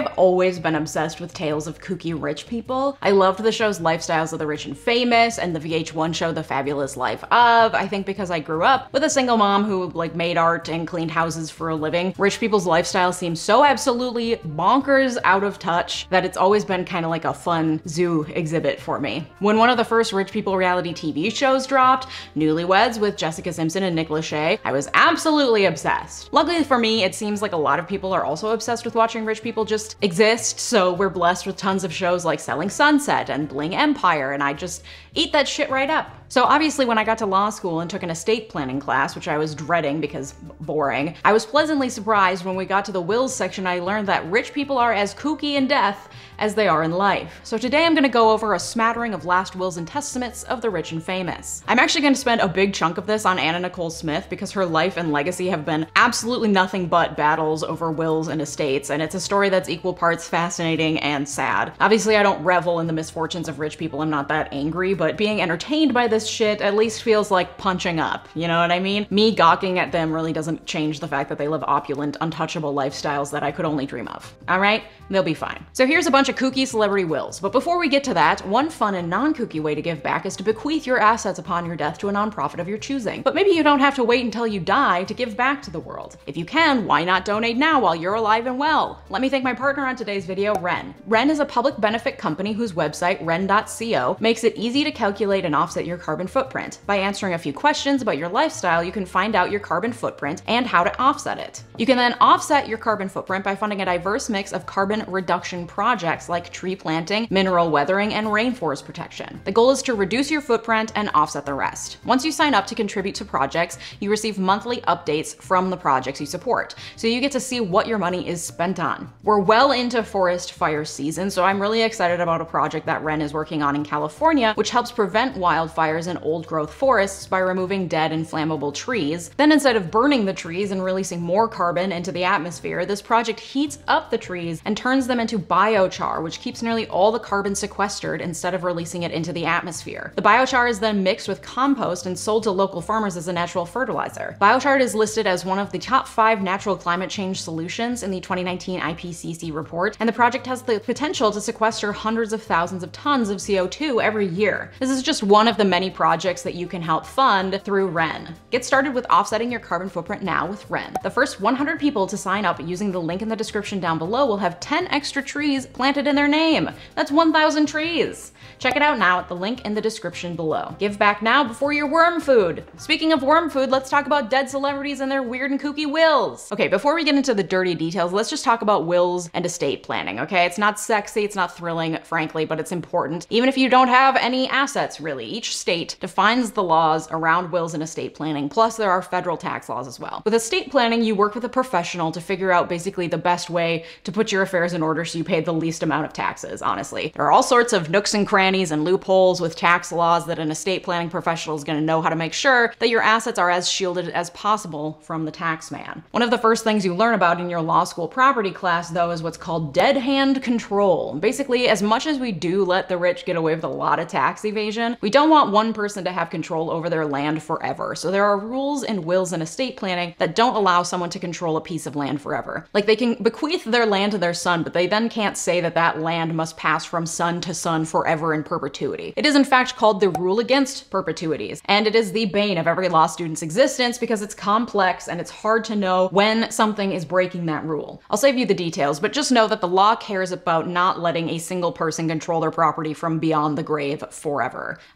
have always been obsessed with tales of kooky rich people. I loved the shows Lifestyles of the Rich and Famous and the VH1 show The Fabulous Life of. I think because I grew up with a single mom who like made art and cleaned houses for a living, rich people's lifestyle seems so absolutely bonkers out of touch that it's always been kind of like a fun zoo exhibit for me. When one of the first rich people reality TV shows dropped, Newlyweds with Jessica Simpson and Nick Lachey, I was absolutely obsessed. Luckily for me, it seems like a lot of people are also obsessed with watching rich people just exist, so we're blessed with tons of shows like Selling Sunset and Bling Empire, and I just eat that shit right up. So obviously when I got to law school and took an estate planning class, which I was dreading because boring, I was pleasantly surprised when we got to the wills section I learned that rich people are as kooky in death as they are in life. So today I'm gonna go over a smattering of last wills and testaments of the rich and famous. I'm actually gonna spend a big chunk of this on Anna Nicole Smith because her life and legacy have been absolutely nothing but battles over wills and estates, and it's a story that's equal parts fascinating and sad. Obviously I don't revel in the misfortunes of rich people, I'm not that angry, but being entertained by this shit at least feels like punching up, you know what I mean? Me gawking at them really doesn't change the fact that they live opulent, untouchable lifestyles that I could only dream of. Alright? They'll be fine. So here's a bunch of kooky celebrity wills. But before we get to that, one fun and non-kooky way to give back is to bequeath your assets upon your death to a nonprofit of your choosing. But maybe you don't have to wait until you die to give back to the world. If you can, why not donate now while you're alive and well? Let me thank my partner on today's video, Wren. Wren is a public benefit company whose website, wren.co, makes it easy to calculate and offset your carbon footprint. By answering a few questions about your lifestyle, you can find out your carbon footprint and how to offset it. You can then offset your carbon footprint by funding a diverse mix of carbon reduction projects like tree planting, mineral weathering, and rainforest protection. The goal is to reduce your footprint and offset the rest. Once you sign up to contribute to projects, you receive monthly updates from the projects you support, so you get to see what your money is spent on. We're well into forest fire season, so I'm really excited about a project that Wren is working on in California, which helps prevent wildfires in old growth forests by removing dead and flammable trees. Then instead of burning the trees and releasing more carbon into the atmosphere, this project heats up the trees and turns them into biochar, which keeps nearly all the carbon sequestered instead of releasing it into the atmosphere. The biochar is then mixed with compost and sold to local farmers as a natural fertilizer. Biochar is listed as one of the top five natural climate change solutions in the 2019 IPCC report, and the project has the potential to sequester hundreds of thousands of tons of CO2 every year. This is just one of the many projects that you can help fund through Wren. Get started with offsetting your carbon footprint now with Wren. The first 100 people to sign up using the link in the description down below will have 10 extra trees planted in their name. That's 1,000 trees. Check it out now at the link in the description below. Give back now before your worm food. Speaking of worm food, let's talk about dead celebrities and their weird and kooky wills. Okay, before we get into the dirty details, let's just talk about wills and estate planning, okay? It's not sexy, it's not thrilling, frankly, but it's important. Even if you don't have any assets, really. Each state defines the laws around wills and estate planning, plus there are federal tax laws as well. With estate planning, you work with a professional to figure out basically the best way to put your affairs in order so you pay the least amount of taxes, honestly. There are all sorts of nooks and crannies and loopholes with tax laws that an estate planning professional is going to know how to make sure that your assets are as shielded as possible from the tax man. One of the first things you learn about in your law school property class, though, is what's called dead hand control. Basically, as much as we do let the rich get away with a lot of tax evasion, we don't want one person to have control over their land forever. So there are rules in wills and estate planning that don't allow someone to control a piece of land forever. Like they can bequeath their land to their son, but they then can't say that that land must pass from son to son forever in perpetuity. It is in fact called the rule against perpetuities, and it is the bane of every law student's existence because it's complex and it's hard to know when something is breaking that rule. I'll save you the details, but just know that the law cares about not letting a single person control their property from beyond the grave forever.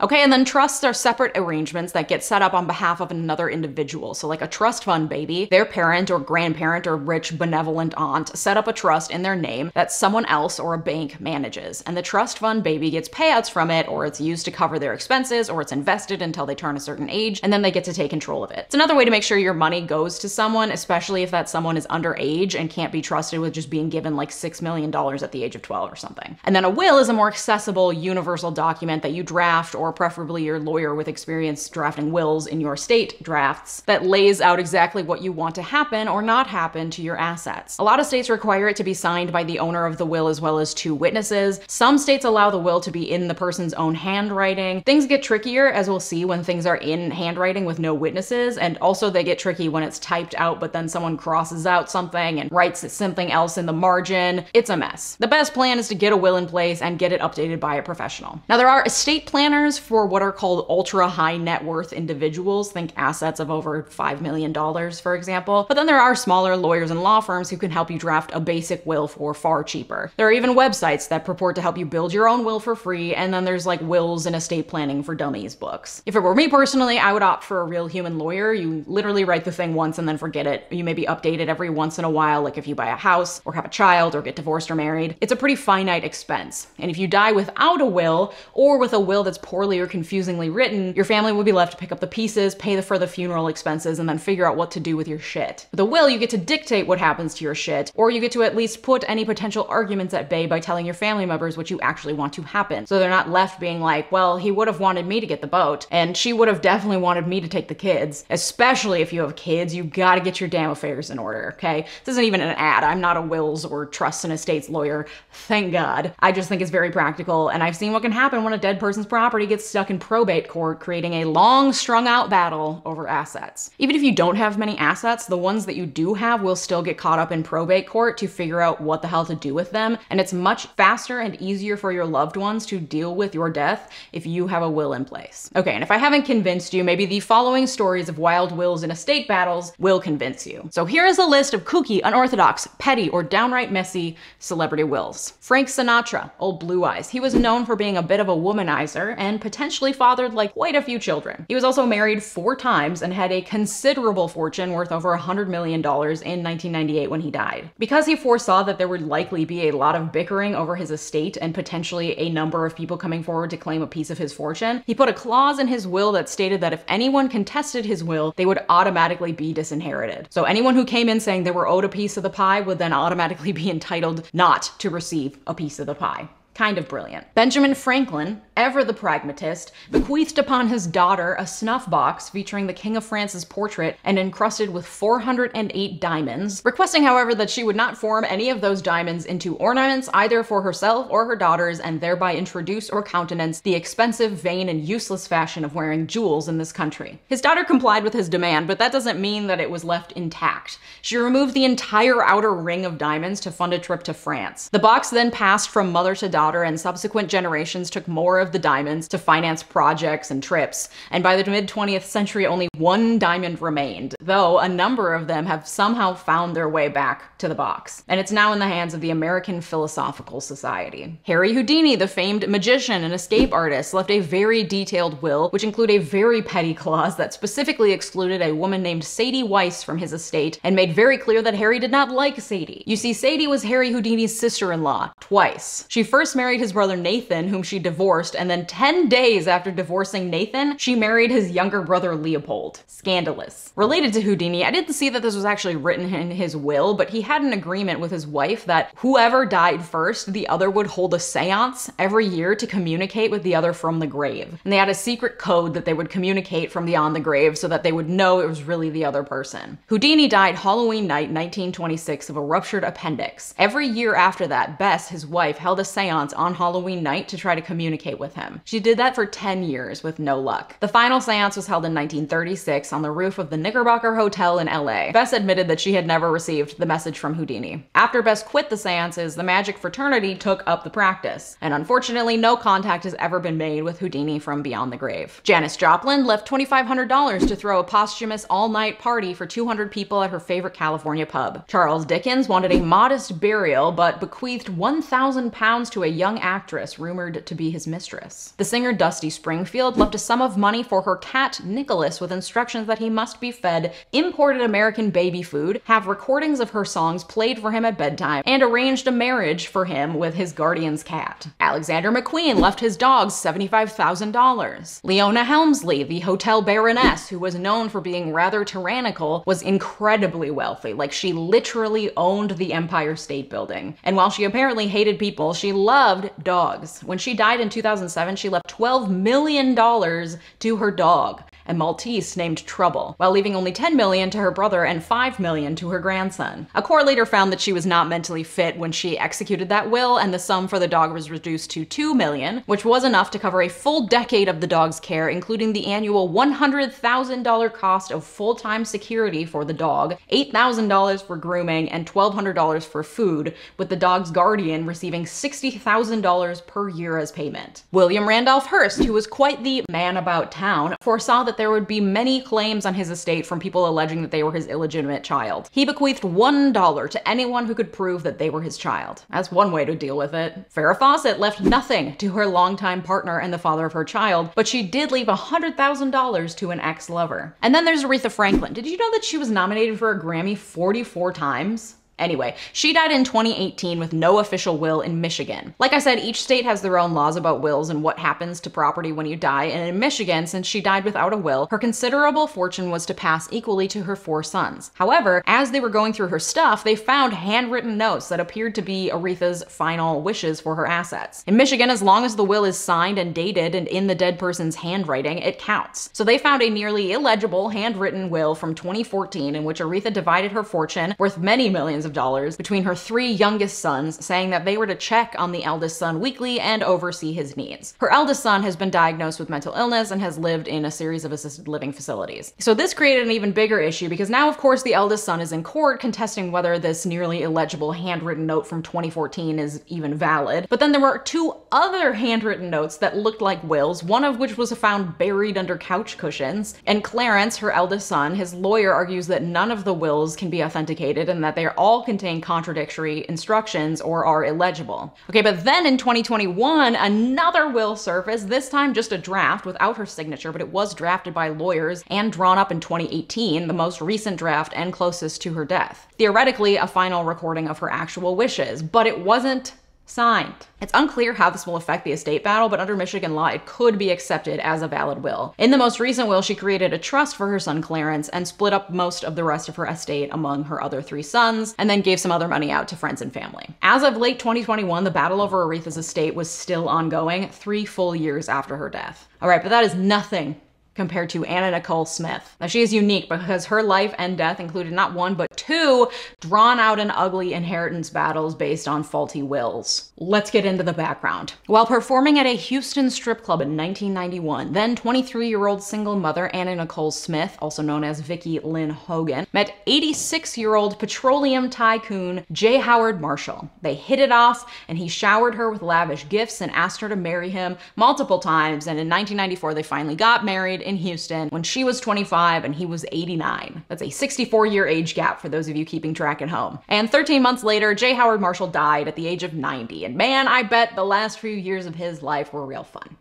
Okay, and then trusts are separate arrangements that get set up on behalf of another individual. So like a trust fund baby, their parent or grandparent or rich benevolent aunt set up a trust in their name that someone else or a bank manages, and the trust fund baby gets payouts payouts from it, or it's used to cover their expenses, or it's invested until they turn a certain age, and then they get to take control of it. It's another way to make sure your money goes to someone, especially if that someone is underage and can't be trusted with just being given like $6 million at the age of 12 or something. And then a will is a more accessible, universal document that you draft, or preferably your lawyer with experience drafting wills in your state drafts, that lays out exactly what you want to happen or not happen to your assets. A lot of states require it to be signed by the owner of the will as well as two witnesses. Some states allow the will to be in the person's own handwriting. Things get trickier, as we'll see, when things are in handwriting with no witnesses, and also they get tricky when it's typed out, but then someone crosses out something and writes something else in the margin. It's a mess. The best plan is to get a will in place and get it updated by a professional. Now, there are estate planners for what are called ultra high net worth individuals, think assets of over $5 million, for example. But then there are smaller lawyers and law firms who can help you draft a basic will for far cheaper. There are even websites that purport to help you build your own will for free, and then there's like wills and estate planning for dummies books. If it were me personally, I would opt for a real human lawyer. You literally write the thing once and then forget it. You maybe update it every once in a while, like if you buy a house or have a child or get divorced or married. It's a pretty finite expense. And if you die without a will or with a will that's poorly or confusingly written, your family will be left to pick up the pieces, pay for the funeral expenses, and then figure out what to do with your shit. With a will, you get to dictate what happens to your shit, or you get to at least put any potential arguments at bay by telling your family members what you actually want to happen. So they're not left being like, well, he would have wanted me to get the boat, and she would have definitely wanted me to take the kids. Especially if you have kids, you gotta get your damn affairs in order, okay? This isn't even an ad. I'm not a wills or trusts and estates lawyer. Thank God. I just think it's very practical, and I've seen what can happen when a dead person's property gets stuck in probate court, creating a long, strung out battle over assets. Even if you don't have many assets, the ones that you do have will still get caught up in probate court to figure out what the hell to do with them, and it's much faster and easier for your loved ones to deal with your death if you have a will in place. Okay, and if I haven't convinced you, maybe the following stories of wild wills and estate battles will convince you. So here is a list of kooky, unorthodox, petty, or downright messy celebrity wills. Frank Sinatra, old blue eyes. He was known for being a bit of a womanizer and potentially fathered like quite a few children. He was also married four times and had a considerable fortune worth over $100 million in 1998 when he died. Because he foresaw that there would likely be a lot of bickering over his estate and potentially a number of people coming forward to claim a piece of his fortune, he put a clause in his will that stated that if anyone contested his will, they would automatically be disinherited. So anyone who came in saying they were owed a piece of the pie would then automatically be entitled not to receive a piece of the pie. Kind of brilliant. Benjamin Franklin, ever the pragmatist, bequeathed upon his daughter a snuff box featuring the King of France's portrait and encrusted with 408 diamonds, requesting, however, that she would not form any of those diamonds into ornaments either for herself or her daughters and thereby introduce or countenance the expensive, vain, and useless fashion of wearing jewels in this country. His daughter complied with his demand, but that doesn't mean that it was left intact. She removed the entire outer ring of diamonds to fund a trip to France. The box then passed from mother to daughter daughter and subsequent generations took more of the diamonds to finance projects and trips, and by the mid 20th century, only one diamond remained, though a number of them have somehow found their way back to the box. And it's now in the hands of the American Philosophical Society. Harry Houdini, the famed magician and escape artist, left a very detailed will, which included a very petty clause that specifically excluded a woman named Sadie Weiss from his estate and made very clear that Harry did not like Sadie. You see, Sadie was Harry Houdini's sister in law, twice. She first married his brother Nathan, whom she divorced, and then 10 days after divorcing Nathan, she married his younger brother Leopold. Scandalous. Related to Houdini, I didn't see that this was actually written in his will, but he had an agreement with his wife that whoever died first, the other would hold a seance every year to communicate with the other from the grave. And they had a secret code that they would communicate from beyond the grave so that they would know it was really the other person. Houdini died Halloween night 1926 of a ruptured appendix. Every year after that, Bess, his wife, held a seance on Halloween night to try to communicate with him. She did that for 10 years with no luck. The final seance was held in 1936 on the roof of the Knickerbocker Hotel in LA. Bess admitted that she had never received the message from Houdini. After Bess quit the seances, the magic fraternity took up the practice, and unfortunately, no contact has ever been made with Houdini from beyond the grave. Janis Joplin left $2,500 to throw a posthumous all night party for 200 people at her favorite California pub. Charles Dickens wanted a modest burial, but bequeathed 1,000 pounds to a young actress rumored to be his mistress. The singer Dusty Springfield left a sum of money for her cat Nicholas with instructions that he must be fed imported American baby food, have recordings of her songs played for him at bedtime, and arranged a marriage for him with his guardian's cat. Alexander McQueen left his dogs $75,000. Leona Helmsley, the hotel baroness who was known for being rather tyrannical, was incredibly wealthy. Like she literally owned the Empire State Building. And while she apparently hated people, she loved loved dogs. When she died in 2007, she left $12 million to her dog. And Maltese named Trouble, while leaving only 10 million to her brother and 5 million to her grandson. A court later found that she was not mentally fit when she executed that will, and the sum for the dog was reduced to 2 million, which was enough to cover a full decade of the dog's care, including the annual $100,000 cost of full-time security for the dog, $8,000 for grooming, and $1,200 for food, with the dog's guardian receiving $60,000 per year as payment. William Randolph Hearst, who was quite the man about town, foresaw that there would be many claims on his estate from people alleging that they were his illegitimate child. He bequeathed $1 to anyone who could prove that they were his child. That's one way to deal with it. Farrah Fawcett left nothing to her longtime partner and the father of her child, but she did leave $100,000 to an ex-lover. And then there's Aretha Franklin. Did you know that she was nominated for a Grammy 44 times? Anyway, she died in 2018 with no official will in Michigan. Like I said, each state has their own laws about wills and what happens to property when you die, and in Michigan, since she died without a will, her considerable fortune was to pass equally to her four sons. However, as they were going through her stuff, they found handwritten notes that appeared to be Aretha's final wishes for her assets. In Michigan, as long as the will is signed and dated and in the dead person's handwriting, it counts. So they found a nearly illegible handwritten will from 2014 in which Aretha divided her fortune, worth many millions millions of dollars between her three youngest sons, saying that they were to check on the eldest son weekly and oversee his needs. Her eldest son has been diagnosed with mental illness and has lived in a series of assisted living facilities. So this created an even bigger issue because now, of course, the eldest son is in court contesting whether this nearly illegible handwritten note from 2014 is even valid. But then there were two other handwritten notes that looked like wills, one of which was found buried under couch cushions. And Clarence, her eldest son, his lawyer argues that none of the wills can be authenticated and that they're all all contain contradictory instructions or are illegible. Okay, but then in 2021, another will surfaced, this time just a draft without her signature, but it was drafted by lawyers and drawn up in 2018, the most recent draft and closest to her death. Theoretically, a final recording of her actual wishes, but it wasn't signed. It's unclear how this will affect the estate battle, but under Michigan law, it could be accepted as a valid will. In the most recent will, she created a trust for her son Clarence and split up most of the rest of her estate among her other three sons, and then gave some other money out to friends and family. As of late 2021, the battle over Aretha's estate was still ongoing, three full years after her death. All right, but that is nothing compared to Anna Nicole Smith. Now, she is unique because her life and death included not one, but two drawn out and ugly inheritance battles based on faulty wills. Let's get into the background. While performing at a Houston strip club in 1991, then 23 year old single mother Anna Nicole Smith, also known as Vicki Lynn Hogan, met 86 year old petroleum tycoon J. Howard Marshall. They hit it off, and he showered her with lavish gifts and asked her to marry him multiple times. And in 1994, they finally got married in Houston when she was 25 and he was 89. That's a 64 year age gap for those of you keeping track at home. And 13 months later, J. Howard Marshall died at the age of 90. And man, I bet the last few years of his life were real fun.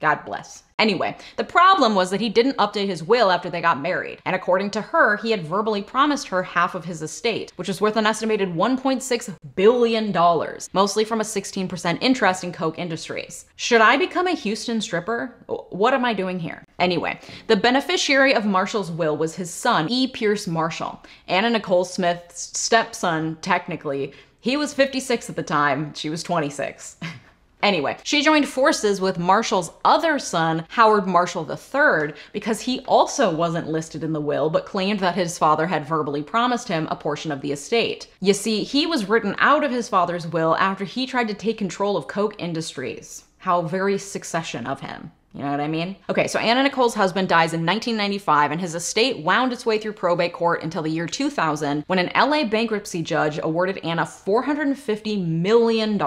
God bless. Anyway, the problem was that he didn't update his will after they got married, and according to her, he had verbally promised her half of his estate, which was worth an estimated $1.6 billion, mostly from a 16% interest in Koch Industries. Should I become a Houston stripper? What am I doing here? Anyway, the beneficiary of Marshall's will was his son, E. Pierce Marshall, Anna Nicole Smith's stepson, technically. He was 56 at the time, she was 26. Anyway, she joined forces with Marshall's other son, Howard Marshall III, because he also wasn't listed in the will, but claimed that his father had verbally promised him a portion of the estate. You see, he was written out of his father's will after he tried to take control of Koch Industries. How very succession of him. You know what I mean? Okay, so Anna Nicole's husband dies in 1995, and his estate wound its way through probate court until the year 2000 when an LA bankruptcy judge awarded Anna $450 million,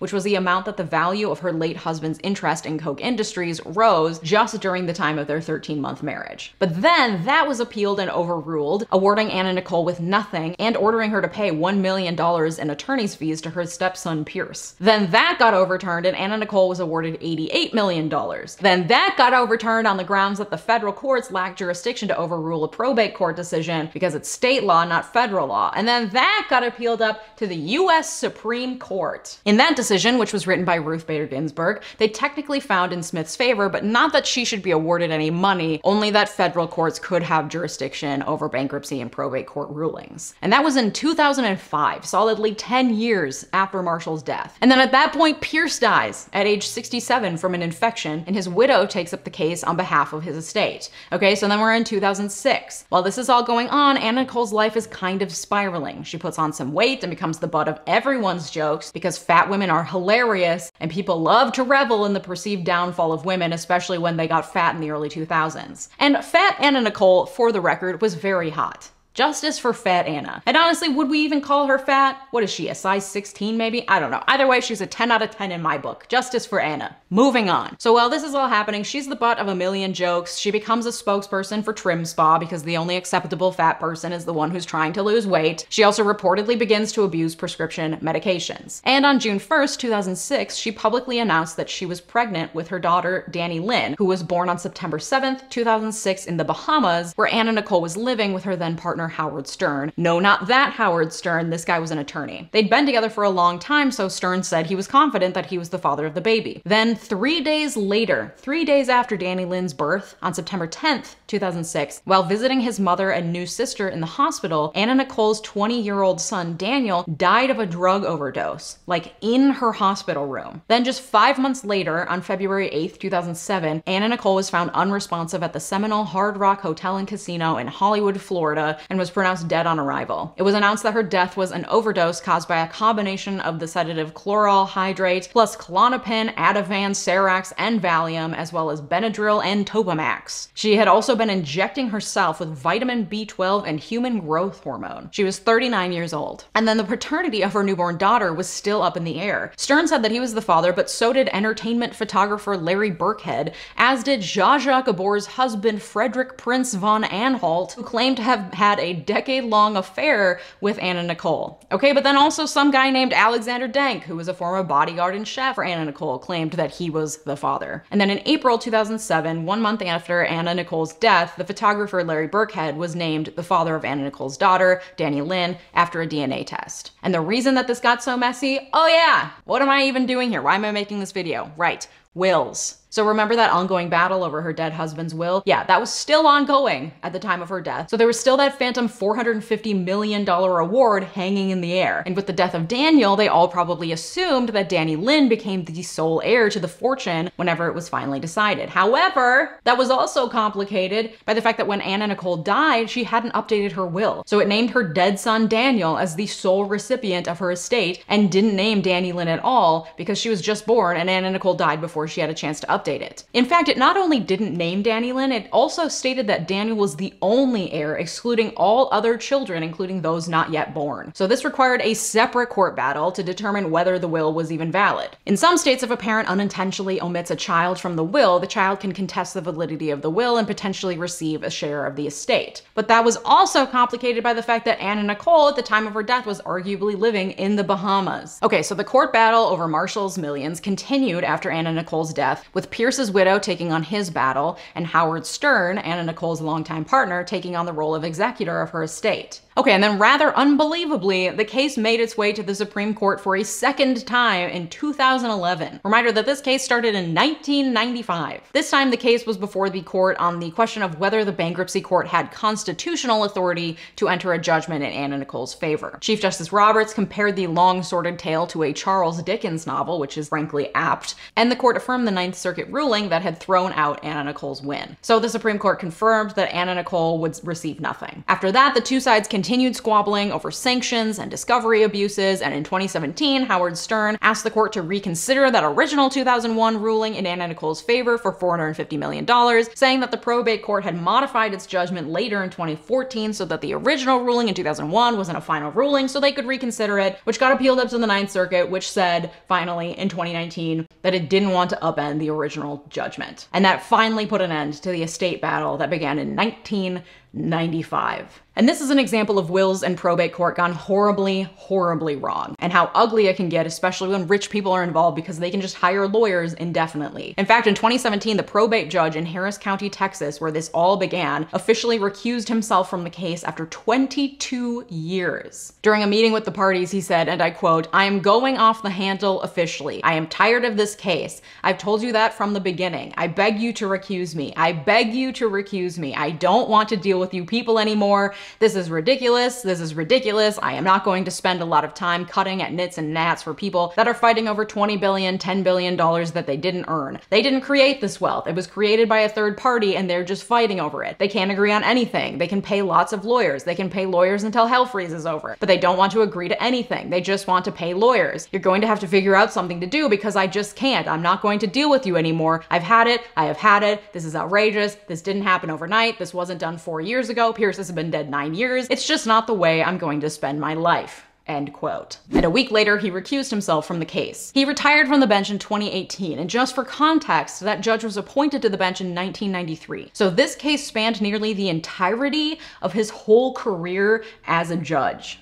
which was the amount that the value of her late husband's interest in Koch Industries rose just during the time of their 13 month marriage. But then that was appealed and overruled, awarding Anna Nicole with nothing and ordering her to pay $1 million in attorney's fees to her stepson Pierce. Then that got overturned, and Anna Nicole was awarded $88 million. Then that got overturned on the grounds that the federal courts lacked jurisdiction to overrule a probate court decision because it's state law, not federal law. And then that got appealed up to the US Supreme Court. In that decision, which was written by Ruth Bader Ginsburg, they technically found in Smith's favor, but not that she should be awarded any money, only that federal courts could have jurisdiction over bankruptcy and probate court rulings. And that was in 2005, solidly 10 years after Marshall's death. And then at that point, Pierce dies at age 67 from an infection, and his widow takes up the case on behalf of his estate. Okay, so then we're in 2006. While this is all going on, Anna Nicole's life is kind of spiraling. She puts on some weight and becomes the butt of everyone's jokes because fat women are hilarious and people love to revel in the perceived downfall of women, especially when they got fat in the early 2000s. And fat Anna Nicole, for the record, was very hot. Justice for fat Anna. And honestly, would we even call her fat? What is she, a size 16 maybe? I don't know. Either way, she's a 10 out of 10 in my book. Justice for Anna. Moving on. So while this is all happening, she's the butt of a million jokes. She becomes a spokesperson for TrimSpa because the only acceptable fat person is the one who's trying to lose weight. She also reportedly begins to abuse prescription medications. And on June 1st, 2006, she publicly announced that she was pregnant with her daughter, Dannielynn, who was born on September 7th, 2006 in the Bahamas, where Anna Nicole was living with her then partner Howard Stern. No, not that Howard Stern. This guy was an attorney. They'd been together for a long time, so Stern said he was confident that he was the father of the baby. Then, three days later, three days after Dannielynn's birth, on September 10th, 2006, while visiting his mother and new sister in the hospital, Anna Nicole's 20 year old son, Daniel, died of a drug overdose, like in her hospital room. Then, just five months later, on February 8th, 2007, Anna Nicole was found unresponsive at the Seminole Hard Rock Hotel and Casino in Hollywood, Florida, and was pronounced dead on arrival. It was announced that her death was an overdose caused by a combination of the sedative chloral hydrate plus Klonopin, Ativan, Serax, and Valium, as well as Benadryl and Topamax. She had also been injecting herself with vitamin B12 and human growth hormone. She was 39 years old. And then the paternity of her newborn daughter was still up in the air. Stern said that he was the father, but so did entertainment photographer Larry Birkhead, as did Zsa Zsa Gabor's husband Frederick Prince von Anhalt, who claimed to have had a decade long affair with Anna Nicole. Okay, but then also some guy named Alexander Denk, who was a former bodyguard and chef for Anna Nicole, claimed that he was the father. And then in April 2007, one month after Anna Nicole's death, the photographer Larry Birkhead was named the father of Anna Nicole's daughter, Dannielynn, after a DNA test. And the reason that this got so messy, oh yeah, what am I even doing here? Why am I making this video? Right, wills. So remember that ongoing battle over her dead husband's will? Yeah, that was still ongoing at the time of her death. So there was still that phantom $450 million award hanging in the air. And with the death of Daniel, they all probably assumed that Dannielynn became the sole heir to the fortune whenever it was finally decided. However, that was also complicated by the fact that when Anna Nicole died, she hadn't updated her will. So it named her dead son Daniel as the sole recipient of her estate and didn't name Dannielynn at all because she was just born and Anna Nicole died before she had a chance to update it. In fact, it not only didn't name Dannielynn, it also stated that Daniel was the only heir, excluding all other children, including those not yet born. So this required a separate court battle to determine whether the will was even valid. In some states, if a parent unintentionally omits a child from the will, the child can contest the validity of the will and potentially receive a share of the estate. But that was also complicated by the fact that Anna Nicole, at the time of her death, was arguably living in the Bahamas. Okay, so the court battle over Marshall's millions continued after Anna Nicole's death, with Pierce's widow taking on his battle, and Howard Stern, Anna Nicole's longtime partner, taking on the role of executor of her estate. Okay, and then rather unbelievably, the case made its way to the Supreme Court for a second time in 2011. Reminder that this case started in 1995. This time the case was before the court on the question of whether the bankruptcy court had constitutional authority to enter a judgment in Anna Nicole's favor. Chief Justice Roberts compared the long sordid tale to a Charles Dickens novel, which is frankly apt, and the court affirmed the Ninth Circuit ruling that had thrown out Anna Nicole's win. So the Supreme Court confirmed that Anna Nicole would receive nothing. After that, the two sides continued continued squabbling over sanctions and discovery abuses, and in 2017, Howard Stern asked the court to reconsider that original 2001 ruling in Anna Nicole's favor for $450 million, saying that the probate court had modified its judgment later in 2014 so that the original ruling in 2001 wasn't a final ruling, so they could reconsider it, which got appealed up to the Ninth Circuit, which said, finally, in 2019, that it didn't want to upend the original judgment. And that finally put an end to the estate battle that began in 1995. And this is an example of wills and probate court gone horribly, horribly wrong, and how ugly it can get, especially when rich people are involved because they can just hire lawyers indefinitely. In fact, in 2017, the probate judge in Harris County, Texas, where this all began, officially recused himself from the case after 22 years. During a meeting with the parties, he said, and I quote, I am going off the handle officially. I am tired of this case. I've told you that from the beginning. I beg you to recuse me. I beg you to recuse me. I don't want to deal deal with you people anymore. This is ridiculous. This is ridiculous. I am not going to spend a lot of time cutting at nits and gnats for people that are fighting over 20 billion, 10 billion dollars that they didn't earn. They didn't create this wealth. It was created by a third party and they're just fighting over it. They can't agree on anything. They can pay lots of lawyers. They can pay lawyers until hell freezes over. But they don't want to agree to anything. They just want to pay lawyers. You're going to have to figure out something to do because I just can't. I'm not going to deal with you anymore. I've had it. I have had it. This is outrageous. This didn't happen overnight. This wasn't done four years ago. Pierce has been dead nine years. It's just not the way I'm going to spend my life. End quote. And a week later, he recused himself from the case. He retired from the bench in 2018, and just for context, that judge was appointed to the bench in 1993. So this case spanned nearly the entirety of his whole career as a judge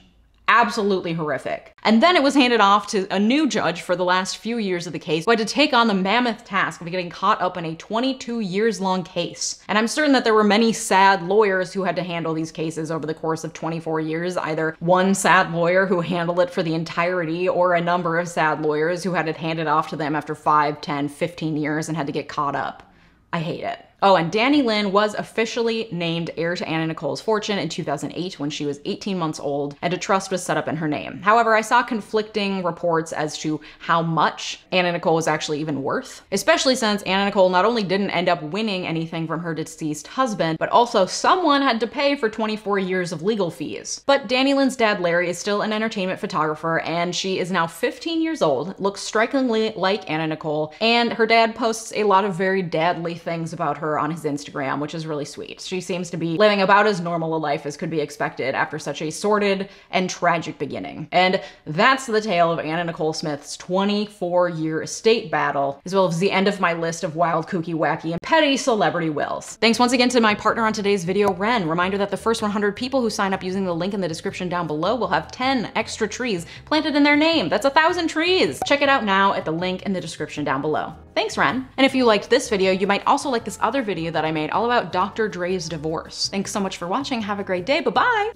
absolutely horrific. And then it was handed off to a new judge for the last few years of the case who had to take on the mammoth task of getting caught up in a 22 years long case. And I'm certain that there were many sad lawyers who had to handle these cases over the course of 24 years, either one sad lawyer who handled it for the entirety or a number of sad lawyers who had it handed off to them after 5, 10, 15 years and had to get caught up. I hate it. Oh, and Dannielynn was officially named heir to Anna Nicole's fortune in 2008 when she was 18 months old, and a trust was set up in her name. However, I saw conflicting reports as to how much Anna Nicole was actually even worth, especially since Anna Nicole not only didn't end up winning anything from her deceased husband, but also someone had to pay for 24 years of legal fees. But Dannielynn's dad, Larry, is still an entertainment photographer, and she is now 15 years old, looks strikingly like Anna Nicole, and her dad posts a lot of very dadly things about her her on his Instagram, which is really sweet. She seems to be living about as normal a life as could be expected after such a sordid and tragic beginning. And that's the tale of Anna Nicole Smith's 24 year estate battle, as well as the end of my list of wild, kooky, wacky, and petty celebrity wills. Thanks once again to my partner on today's video, Wren. Reminder that the first 100 people who sign up using the link in the description down below will have 10 extra trees planted in their name. That's a thousand trees. Check it out now at the link in the description down below. Thanks, Wren. And if you liked this video, you might also like this other video that I made all about Dr. Dre's divorce. Thanks so much for watching. Have a great day. Bye-bye.